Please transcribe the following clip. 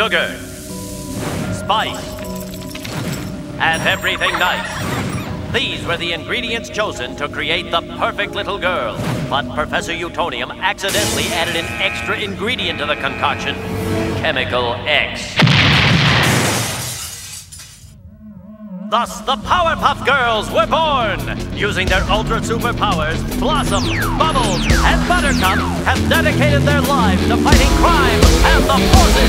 sugar, spice, and everything nice. These were the ingredients chosen to create the perfect little girl. But Professor Utonium accidentally added an extra ingredient to the concoction Chemical X. Thus, the Powerpuff Girls were born! Using their ultra superpowers, Blossom, Bubbles, and Buttercup have dedicated their lives to fighting crime and the forces!